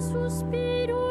suspiro.